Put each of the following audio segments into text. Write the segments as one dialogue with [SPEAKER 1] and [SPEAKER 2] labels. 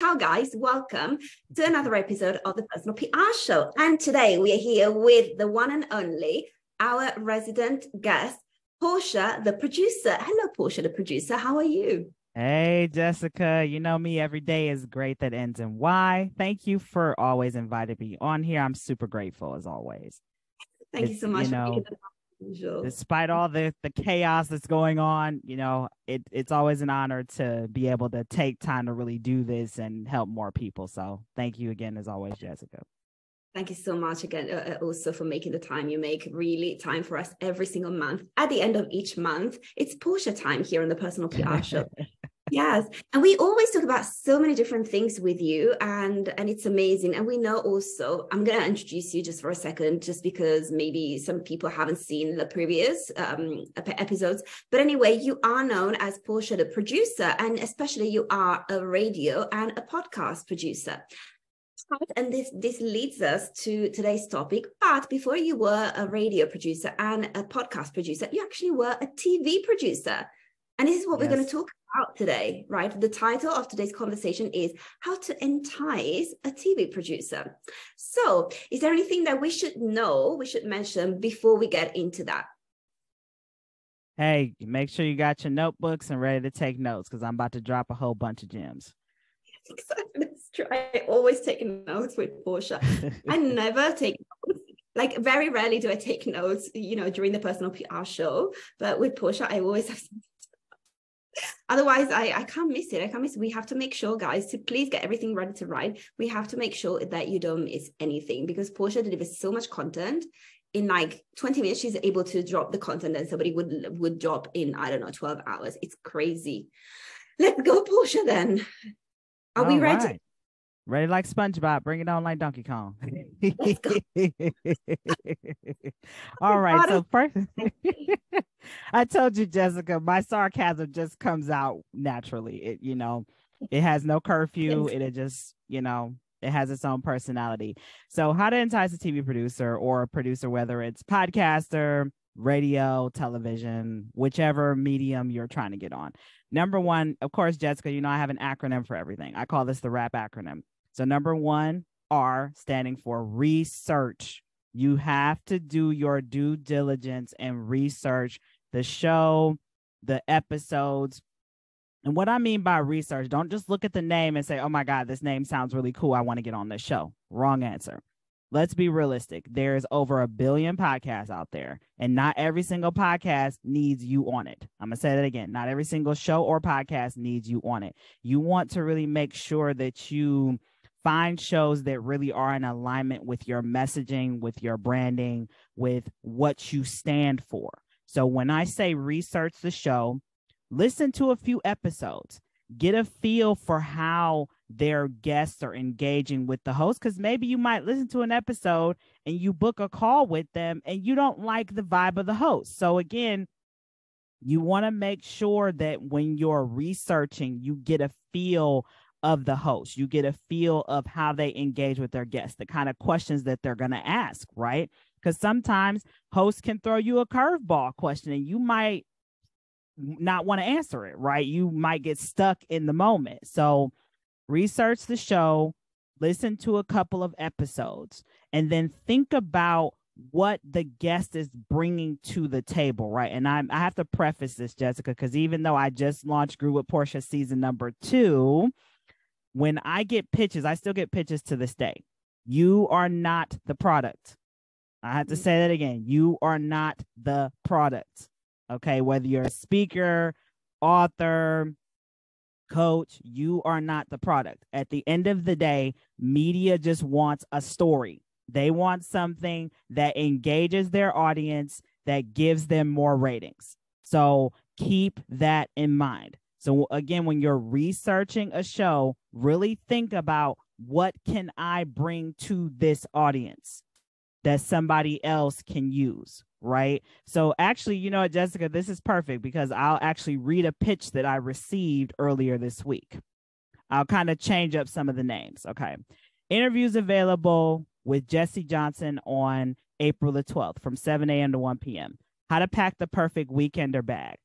[SPEAKER 1] Ciao, guys. Welcome to another episode of the Personal PR Show. And today we are here with the one and only, our resident guest, Portia, the producer. Hello, Portia, the producer. How are you?
[SPEAKER 2] Hey, Jessica. You know me, every day is great that ends in Y. Thank you for always inviting me on here. I'm super grateful as always.
[SPEAKER 1] Thank it's, you so much. You know,
[SPEAKER 2] despite all the the chaos that's going on you know it it's always an honor to be able to take time to really do this and help more people so thank you again as always jessica
[SPEAKER 1] Thank you so much again, uh, uh, also for making the time you make. Really, time for us every single month. At the end of each month, it's Portia time here on the Personal PR Show. Yes. And we always talk about so many different things with you and and it's amazing. And we know also i'm going to introduce you just for a second just because maybe some people haven't seen the previous um, episodes. But anyway you are known as portia the producer and especially you are a radio and a podcast producer. And this this leads us to today's topic. But before you were a radio producer and a podcast producer you actually were a tv producer and this is what yes. we're going to talk about today, right? The title of today's conversation is How to Entice a TV Producer. So, is there anything that we should know, we should mention before we get into that?
[SPEAKER 2] Hey, make sure you got your notebooks and ready to take notes because I'm about to drop a whole bunch of gems.
[SPEAKER 1] I always take notes with Portia. I never take notes. Like very rarely do I take notes, you know, during the personal PR show. But with Portia, I always have something otherwise I, I can't miss it i can't miss it. we have to make sure guys to please get everything ready to ride. we have to make sure that you don't miss anything because portia delivers so much content in like 20 minutes she's able to drop the content that somebody would would drop in i don't know 12 hours it's crazy let's go portia then are All we ready right.
[SPEAKER 2] Ready like SpongeBob, bring it on like Donkey Kong. All right. So first, I told you, Jessica, my sarcasm just comes out naturally. It, you know, it has no curfew. It just, you know, it has its own personality. So, how to entice a TV producer or a producer, whether it's podcaster, radio, television, whichever medium you're trying to get on. Number one, of course, Jessica, you know, I have an acronym for everything. I call this the RAP acronym. So, number one, R standing for research. You have to do your due diligence and research the show, the episodes. And what I mean by research, don't just look at the name and say, oh my God, this name sounds really cool. I want to get on this show. Wrong answer. Let's be realistic. There's over a billion podcasts out there, and not every single podcast needs you on it. I'm going to say that again. Not every single show or podcast needs you on it. You want to really make sure that you find shows that really are in alignment with your messaging, with your branding, with what you stand for. So when I say research the show, listen to a few episodes, get a feel for how their guests are engaging with the host because maybe you might listen to an episode and you book a call with them and you don't like the vibe of the host. So again, you want to make sure that when you're researching, you get a feel of the host. You get a feel of how they engage with their guests, the kind of questions that they're going to ask, right? Because sometimes hosts can throw you a curveball question and you might not want to answer it, right? You might get stuck in the moment. So, research the show, listen to a couple of episodes, and then think about what the guest is bringing to the table, right? And I, I have to preface this, Jessica, because even though I just launched Groove with Portia season number two, when I get pitches, I still get pitches to this day. You are not the product. I have to mm-hmm. say that again. You are not the product. Okay. Whether you're a speaker, author, coach, you are not the product. At the end of the day, media just wants a story. They want something that engages their audience, that gives them more ratings. So keep that in mind. So again, when you're researching a show, really think about what can I bring to this audience that somebody else can use, right? So actually, you know what, Jessica, this is perfect because I'll actually read a pitch that I received earlier this week. I'll kind of change up some of the names. Okay. Interviews available with Jesse Johnson on April the 12th from 7 a.m. to 1 p.m. How to pack the perfect weekender bag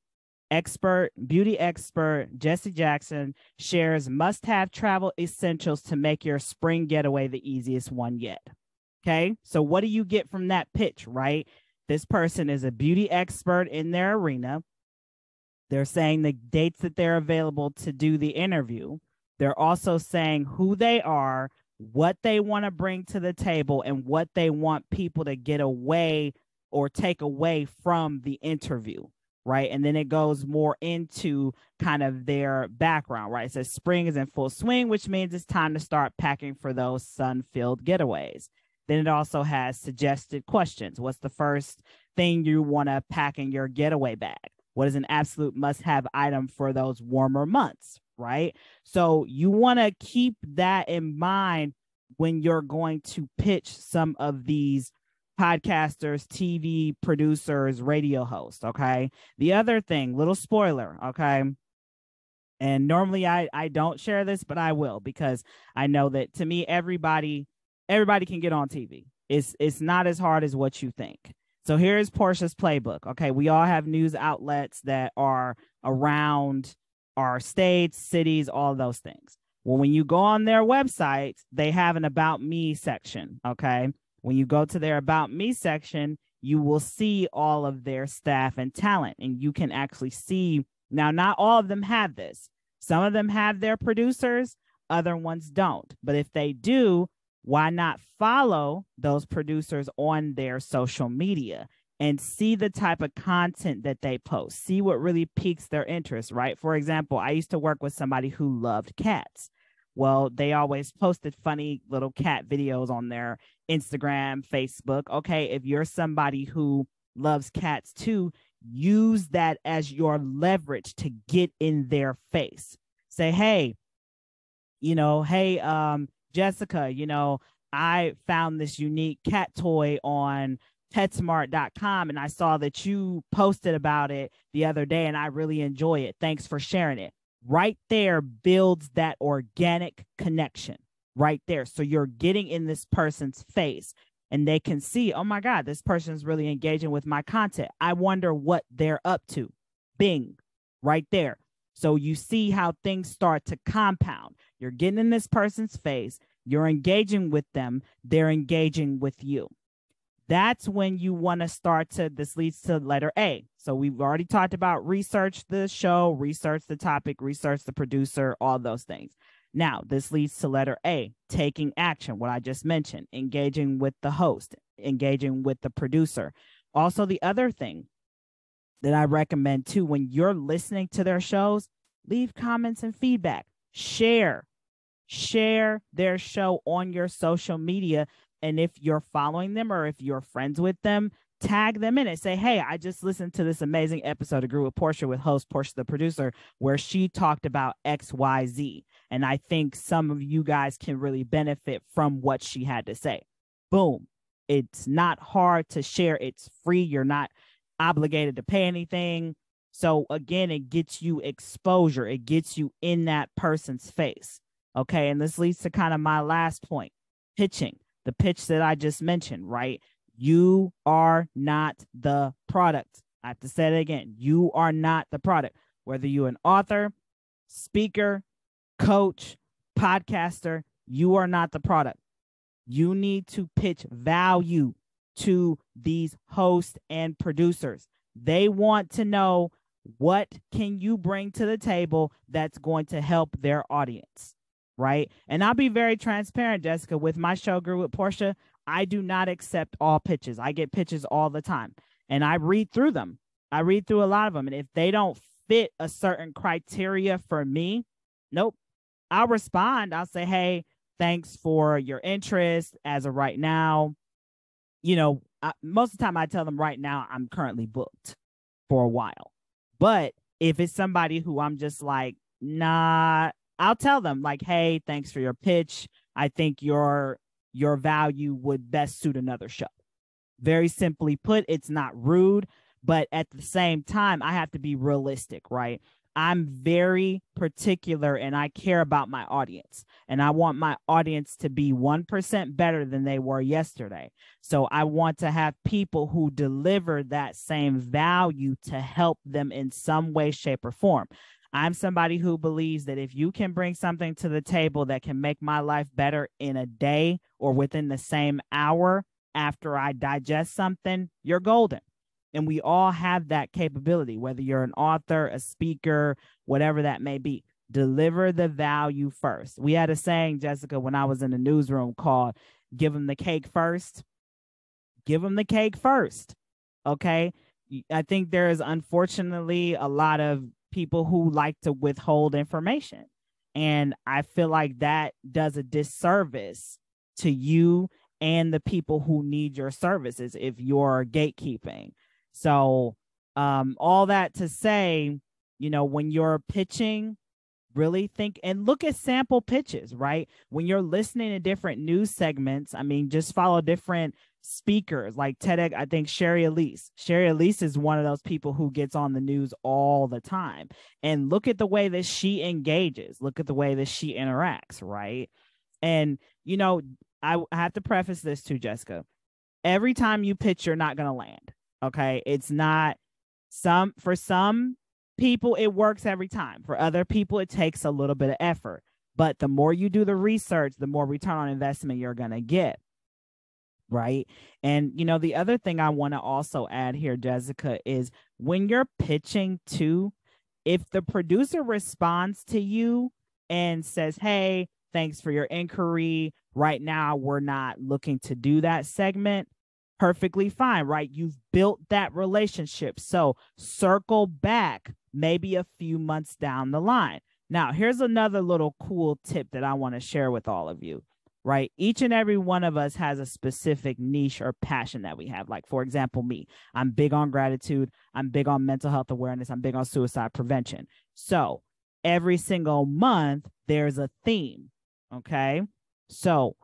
[SPEAKER 2] expert, beauty expert Jesse Jackson shares must have travel essentials to make your spring getaway the easiest one yet. Okay. So, what do you get from that pitch, right? This person is a beauty expert in their arena. They're saying the dates that they're available to do the interview. They're also saying who they are, what they want to bring to the table, and what they want people to get away or take away from the interview right? And then it goes more into kind of their background, right? It says spring is in full swing, which means it's time to start packing for those sun filled getaways. Then it also has suggested questions. What's the first thing you want to pack in your getaway bag? What is an absolute must have item for those warmer months, right? So you want to keep that in mind when you're going to pitch some of these podcasters, TV producers, radio hosts. Okay. The other thing, little spoiler. Okay. And normally I, I don't share this, but I will because I know that to me, everybody, everybody can get on TV. It's it's not as hard as what you think. So here's Portia's playbook. Okay. We all have news outlets that are around our states, cities, all those things. Well, when you go on their website, they have an about me section. Okay. When you go to their About Me section, you will see all of their staff and talent, and you can actually see. Now, not all of them have this. Some of them have their producers, other ones don't. But if they do, why not follow those producers on their social media and see the type of content that they post? See what really piques their interest, right? For example, I used to work with somebody who loved cats. Well, they always posted funny little cat videos on their Instagram, Facebook. Okay, if you're somebody who loves cats too, use that as your leverage to get in their face. Say, hey, you know, hey, um, Jessica, you know, I found this unique cat toy on PetSmart.com and I saw that you posted about it the other day and I really enjoy it. Thanks for sharing it right there builds that organic connection right there. So you're getting in this person's face and they can see, oh my God, this person's really engaging with my content. I wonder what they're up to. Bing, right there. So you see how things start to compound. You're getting in this person's face, you're engaging with them, they're engaging with you that's when you want to start to this leads to letter A. So we've already talked about research the show, research the topic, research the producer, all those things. Now, this leads to letter A, taking action, what I just mentioned, engaging with the host, engaging with the producer. Also, the other thing that I recommend too, when you're listening to their shows, leave comments and feedback, share, share their show on your social media and if you're following them or if you're friends with them, tag them in it. Say, hey, I just listened to this amazing episode of Groove with Portia with host Portia the producer, where she talked about XYZ. And I think some of you guys can really benefit from what she had to say. Boom. It's not hard to share, it's free. You're not obligated to pay anything. So again, it gets you exposure, it gets you in that person's face. Okay. And this leads to kind of my last point pitching the pitch that I just mentioned, right? You are not the product. I have to say it again. You are not the product. Whether you're an author, speaker, coach, podcaster, you are not the product. You need to pitch value to these hosts and producers. They want to know what can you bring to the table that's going to help their audience right? And I'll be very transparent, Jessica, with my show Groove with Portia. I do not accept all pitches. I get pitches all the time and I read through them. I read through a lot of them. And if they don't fit a certain criteria for me, nope. I'll respond. I'll say, hey, thanks for your interest as of right now. You know, I, most of the time I tell them right now I'm currently booked for a while. But if it's somebody who I'm just like, nah, I'll tell them like, "Hey, thanks for your pitch. I think your your value would best suit another show." Very simply put, it's not rude, but at the same time, I have to be realistic, right? I'm very particular and I care about my audience. And I want my audience to be 1% better than they were yesterday. So I want to have people who deliver that same value to help them in some way, shape, or form. I'm somebody who believes that if you can bring something to the table that can make my life better in a day or within the same hour after I digest something, you're golden. And we all have that capability, whether you're an author, a speaker, whatever that may be. Deliver the value first. We had a saying, Jessica, when I was in the newsroom called give them the cake first. Give them the cake first. Okay. I think there is unfortunately a lot of people who like to withhold information. And I feel like that does a disservice to you and the people who need your services if you're gatekeeping. So, um, all that to say, you know, when you're pitching, really think and look at sample pitches, right? When you're listening to different news segments, I mean, just follow different speakers like TEDx. I think Sherry Elise. Sherry Elise is one of those people who gets on the news all the time. And look at the way that she engages, look at the way that she interacts, right? And, you know, I, I have to preface this to Jessica. Every time you pitch, you're not going to land. Okay. It's not some, for some people, it works every time. For other people, it takes a little bit of effort. But the more you do the research, the more return on investment you're going to get. Right. And, you know, the other thing I want to also add here, Jessica, is when you're pitching to, if the producer responds to you and says, Hey, thanks for your inquiry. Right now, we're not looking to do that segment perfectly fine, right? You've built that relationship. So circle back maybe a few months down the line. Now, here's another little cool tip that I want to share with all of you, right? Each and every one of us has a specific niche or passion that we have. Like, for example, me, I'm big on gratitude, I'm big on mental health awareness, I'm big on suicide prevention. So every single month, there's a theme. Okay. So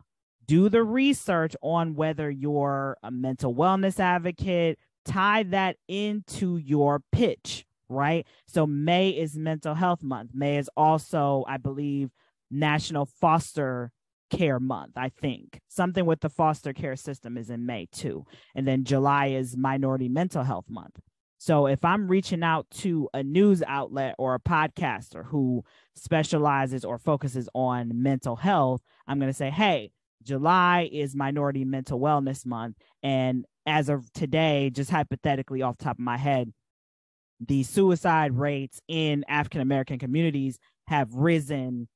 [SPEAKER 2] do the research on whether you're a mental wellness advocate, tie that into your pitch, right? So May is mental health month. May is also, I believe, National Foster Care Month, I think. Something with the foster care system is in May too. And then July is Minority Mental Health Month. So if I'm reaching out to a news outlet or a podcaster who specializes or focuses on mental health, I'm going to say, hey, July is Minority Mental Wellness Month. And as of today, just hypothetically off top of my head, the suicide rates in African American communities have risen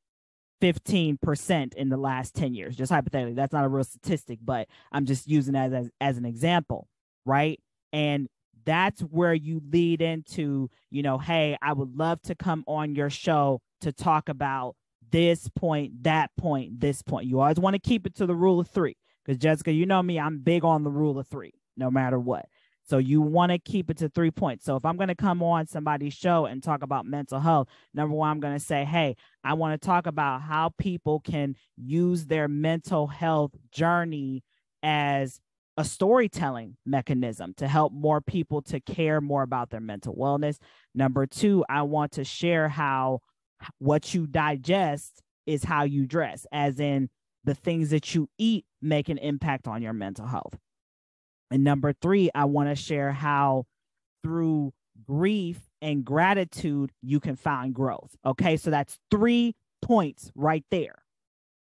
[SPEAKER 2] 15% in the last 10 years. Just hypothetically, that's not a real statistic, but I'm just using that as, as an example, right? And that's where you lead into, you know, hey, I would love to come on your show to talk about this point, that point, this point. You always want to keep it to the rule of three. Because Jessica, you know me, I'm big on the rule of three, no matter what. So you want to keep it to three points. So if I'm going to come on somebody's show and talk about mental health, number one, I'm going to say, hey, I want to talk about how people can use their mental health journey as a storytelling mechanism to help more people to care more about their mental wellness. Number two, I want to share how what you digest is how you dress, as in the things that you eat make an impact on your mental health. And number three, I want to share how through grief and gratitude, you can find growth. Okay. So that's three points right there.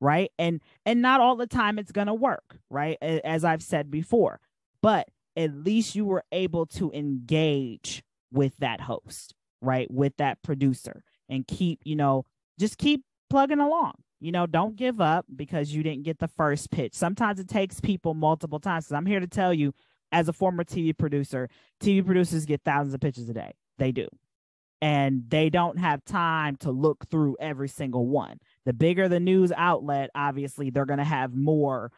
[SPEAKER 2] Right. And and not all the time it's gonna work, right? As I've said before, but at least you were able to engage with that host, right? With that producer and keep, you know, just keep plugging along. You know, don't give up because you didn't get the first pitch. Sometimes it takes people multiple times. I'm here to tell you, as a former TV producer, TV producers get thousands of pitches a day. They do. And they don't have time to look through every single one. The bigger the news outlet, obviously, they're going to have more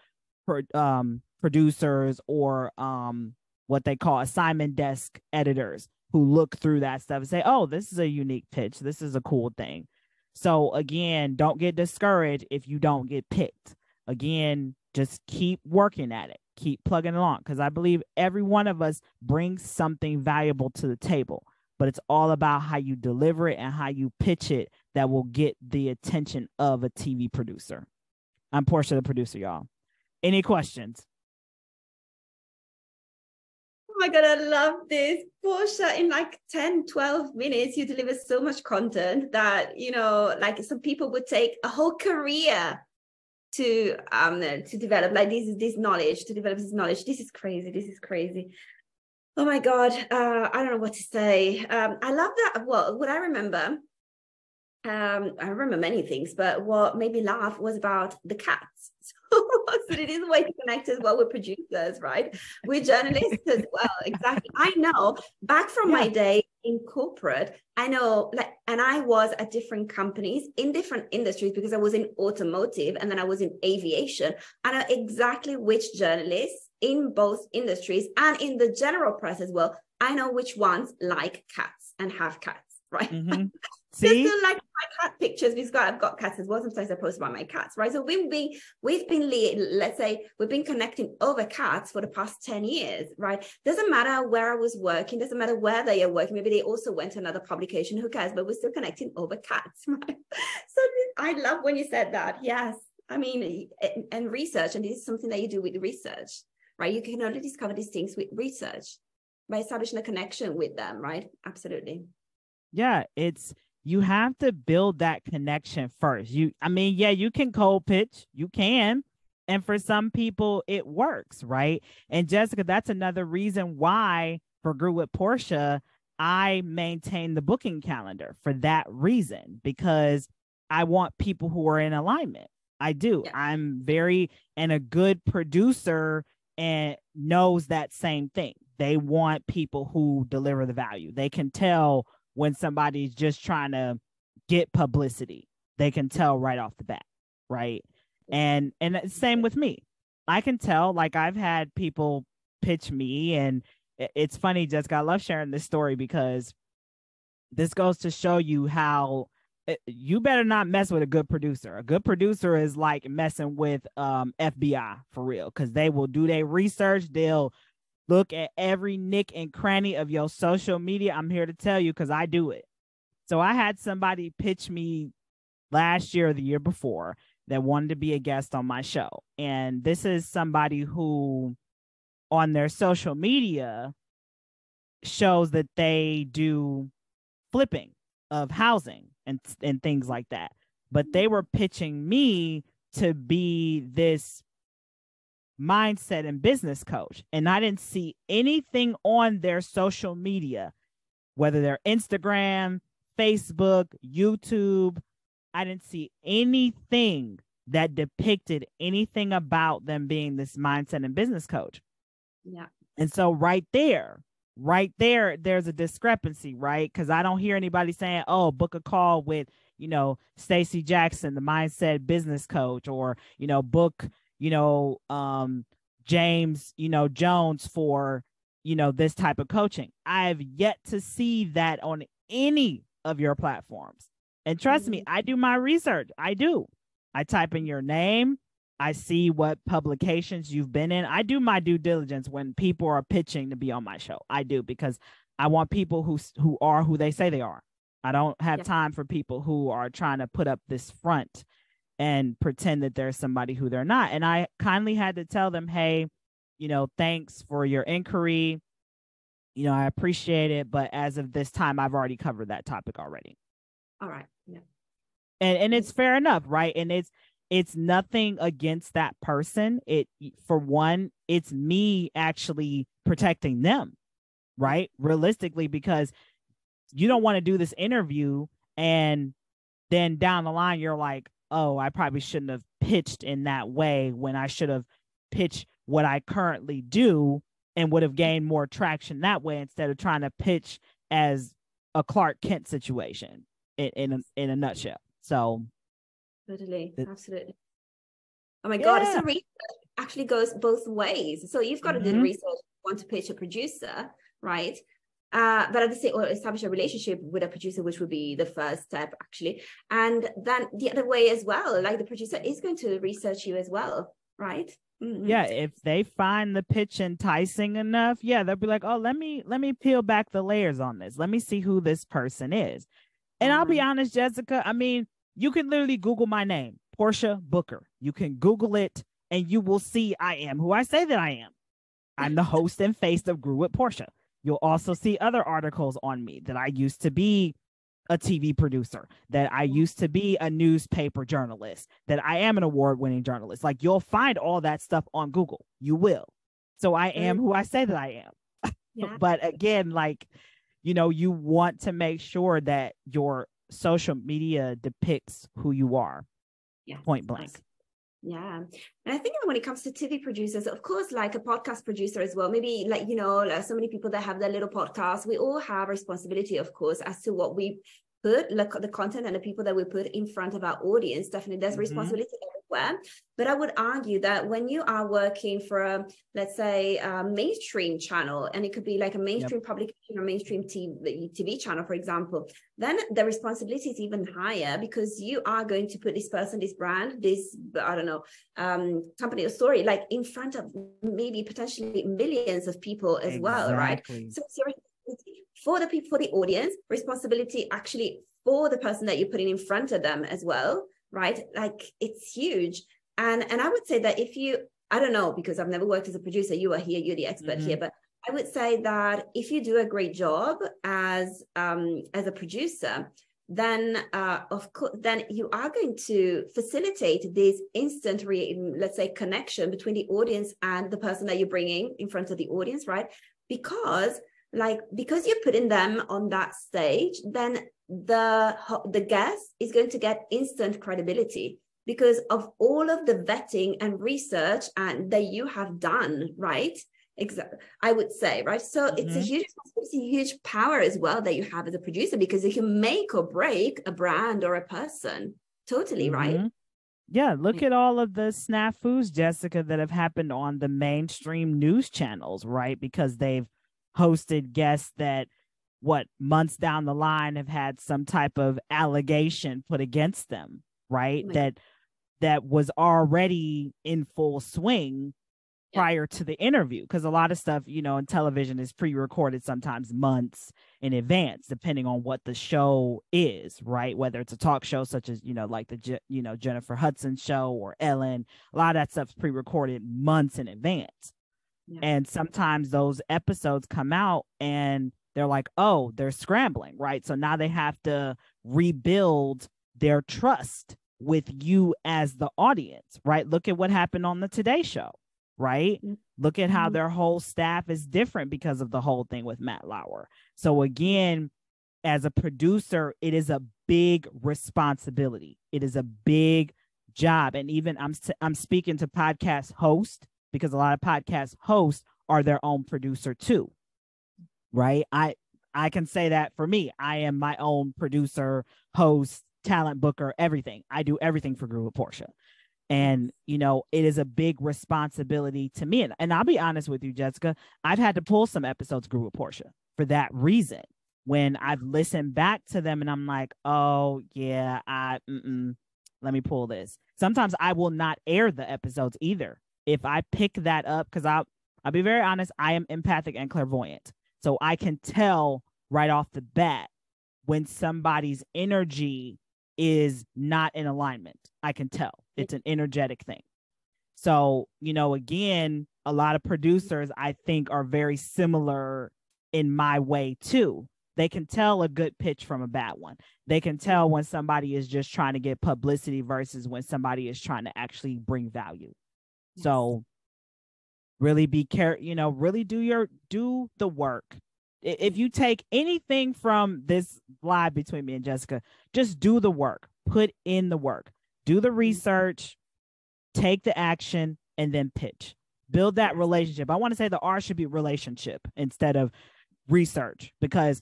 [SPEAKER 2] um, producers or um, what they call assignment desk editors who look through that stuff and say, oh, this is a unique pitch. This is a cool thing. So, again, don't get discouraged if you don't get picked. Again, just keep working at it, keep plugging along because I believe every one of us brings something valuable to the table. but it's all about how you deliver it and how you pitch it that will get the attention of a TV producer. I'm Portia, the producer, y'all. Any questions?
[SPEAKER 1] My God, I love this. Portia, in like 10, 12 minutes, you deliver so much content that, you know, like some people would take a whole career to um to develop like this is this knowledge to develop this knowledge. This is crazy this is crazy. Oh my god uh i don't know what to say. Um i love that well what i remember um i remember many things but what made me laugh was about the cats. So it is a way to connect as well with producers right? With journalists as well exactly. I know back from yeah. my day in corporate i know like and i was at different companies in different industries because i was in automotive and then i was in aviation. I know exactly which journalists in both industries and in the general press as well i know which ones like cats and have cats right? Mm-hmm. See? Just like my cat pictures. We've got I've got cats as well. Sometimes I post about my cats, right? So we've been we've been let's say we've been connecting over cats for the past 10 years, right? Doesn't matter where I was working, doesn't matter where they are working. Maybe they also went to another publication, who cares? But we're still connecting over cats, right? So I love when you said that. Yes. I mean, and research, and this is something that you do with research, right? You can only discover these things with research by establishing a connection with them, right? Absolutely.
[SPEAKER 2] Yeah, it's you have to build that connection first. You, I mean, yeah, you can cold pitch, you can. And for some people, it works, right? And Jessica, that's another reason why for Groove with Portia, I maintain the booking calendar for that reason, because I want people who are in alignment. I do. Yeah. I'm very, and a good producer and knows that same thing. They want people who deliver the value. They can tell when somebody's just trying to get publicity. They can tell right off the bat, right? And and same with me. I can tell like I've had people pitch me and it's funny Jessica I love sharing this story because this goes to show you how eh, you better not mess with a good producer. A good producer is like messing with um FBI for real cuz they will do their research, they'll look at every nick and cranny of your social media. I'm here to tell you because I do it. So I had somebody pitch me last year or the year before that wanted to be a guest on my show. And this is somebody who on their social media shows that they do flipping of housing and and things like that. But they were pitching me to be this mindset and business coach. And I didn't see anything on their social media, whether they're Instagram, Facebook, YouTube. I didn't see anything that depicted anything about them being this mindset and business coach.
[SPEAKER 1] Yeah.
[SPEAKER 2] And so right there, right there, there's a discrepancy, right? Because I don't hear anybody saying, oh, book a call with, you know, Stacy Jackson, the mindset business coach, or, you know, book you know, um, James, you know, Jones for, you know, this type of coaching. I've yet to see that on any of your platforms. And trust mm-hmm. me, I do my research. I do. I type in your name. I see what publications you've been in. I do my due diligence when people are pitching to be on my show. I do because I want people who who are who they say they are. I don't have yeah. time for people who are trying to put up this front and pretend that they're somebody who they're not. And I kindly had to tell them, hey, you know, thanks for your inquiry. You know, I appreciate it, but as of this time, I've already covered that topic already.
[SPEAKER 1] All right. Yeah.
[SPEAKER 2] And and it's fair enough, right? And it's it's nothing against that person. It for one, it's me actually protecting them, right? Realistically, because you don't want to do this interview and then down the line you're like, oh, I probably shouldn't have pitched in that way when I should have pitched what I currently do and would have gained more traction that way instead of trying to pitch as a Clark Kent situation in in a, in a nutshell. So
[SPEAKER 1] totally, absolutely. Oh my god, so research actually goes both ways. So you've got mm-hmm. to do the mm-hmm. research, want to pitch a producer, right? Uh, but at the same or establish a relationship with a producer which would be the first step actually and then the other way as well like the producer is going to research you as well right?
[SPEAKER 2] Mm-hmm. Yeah, if they find the pitch enticing enough, yeah, they'll be like, "Oh, let me let me peel back the layers on this. Let me see who this person is." And I'll be honest, Jessica, I mean, you can literally Google my name, Portia Booker. You can Google it and you will see I am who I say that I am. I'm the host and face of Groove with Portia. You'll also see other articles on me that I used to be a TV producer, that I mm-hmm. used to be a newspaper journalist, that I am an award winning journalist. Like you'll find all that stuff on Google. You will. So I am who I say that I am. Yeah. but again, like, you know, you want to make sure that your social media depicts who you are. Yeah. Point blank.
[SPEAKER 1] Yeah. And I think when it comes to TV producers, of course, like a podcast producer as well, maybe like, you know, like so many people that have their little podcast, we all have responsibility, of course, as to what we put, like the content and the people that we put in front of our audience. Definitely there's mm-hmm. responsibility everywhere. But I would argue that when you are working for a, let's say, a mainstream channel, and it could be like a mainstream yep. publication or mainstream TV, TV channel, for example, then the responsibility is even higher because you are going to put this person, this brand, this, I don't know, um, company or story, like in front of maybe potentially millions of people as exactly. well, right? So for the people, for the audience, responsibility actually for the person that you're putting in front of them as well right? Like it's huge. And and i would say that if you i don't know because i've never worked as a producer you are here you're the expert mm-hmm. here but i would say that if you do a great job as um as a producer then uh, of course then you are going to facilitate this instant re- let's say connection between the audience and the person that you're bringing in front of the audience right? Because like because you're putting them on that stage then the the guest is going to get instant credibility because of all of the vetting and research and that you have done right exactly i would say right so mm-hmm. it's a mm-hmm. huge it's a huge power as well that you have as a producer because you can make or break a brand or a person totally mm-hmm. right
[SPEAKER 2] yeah, look at all of the snafus, Jessica, that have happened on the mainstream news channels, right? Because they've hosted guests that what months down the line have had some type of allegation put against them right? That that was already in full swing prior to the interview because a lot of stuff you know in television is pre-recorded sometimes months in advance depending on what the show is right? Whether it's a talk show such as you know like the you know Jennifer Hudson show or Ellen a lot of that stuff's pre-recorded months in advance yeah. and sometimes those episodes come out and they're like, oh, they're scrambling, right? So now they have to rebuild their trust with you as the audience, right? Look at what happened on the Today Show, right? Mm-hmm. Look at how mm-hmm. their whole staff is different because of the whole thing with Matt Lauer. So again, as a producer, it is a big responsibility. It is a big job, and even I'm I'm speaking to podcast hosts because a lot of podcast hosts are their own producer too right? I I can say that for me. I am my own producer, host, talent booker, everything. I do everything for Groove with Portia. And, you know, it is a big responsibility to me. And, and I'll be honest with you, Jessica, I've had to pull some episodes Groove with Portia for that reason. When I've listened back to them and I'm like, oh, yeah, I, let me pull this. Sometimes I will not air the episodes either. If I pick that up, because I'll, I'll be very honest, I am empathic and clairvoyant. So I can tell right off the bat when somebody's energy is not in alignment. I can tell it's an energetic thing. So, you know, again, a lot of producers I think are very similar in my way too. They can tell a good pitch from a bad one. They can tell when somebody is just trying to get publicity versus when somebody is trying to actually bring value. Yes. So, really be care you know really do your do the work. If you take anything from this live between me and jessica just do the work. Put in the work. Do the mm-hmm. research. Take the action and then pitch. Build that relationship. I want to say the r should be relationship instead of research because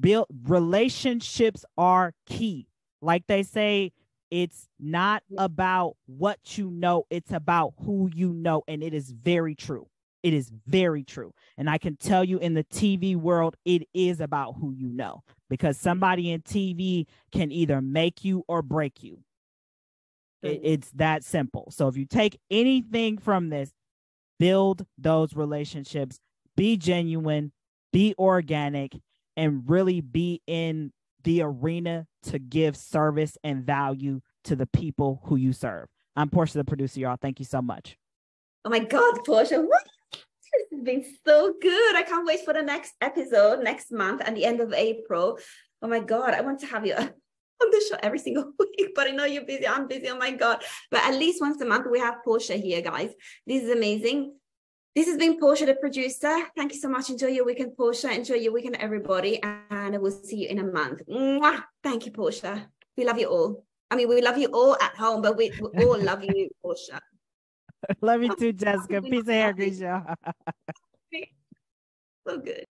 [SPEAKER 2] build relationships are key. Like they say it's not about what you know, it's about who you know. And it is very true. It is very true. And I can tell you in the TV world, it is about who you know because somebody in TV can either make you or break you. It, it's that simple. So if you take anything from this, build those relationships, be genuine, be organic, and really be in the arena to give service and value to the people who you serve. I'm Portia, the producer, y'all. Thank you so much.
[SPEAKER 1] Oh my God, Portia, what? This has been so good. I can't wait for the next episode next month and the end of April. Oh my God, I want to have you on the show every single week, but I know you're busy. I'm busy. Oh my God. But at least once a month, we have Portia here, guys. This is amazing. This has been Portia, the producer. Thank you so much. Enjoy your weekend, Portia. Enjoy your weekend, everybody. And I will see you in a month. Mwah! Thank you, Portia. We love you all. I mean, we love you all at home, but we, we all love you, Portia.
[SPEAKER 2] love you too, Jessica. Peace out, y'all.
[SPEAKER 1] so good.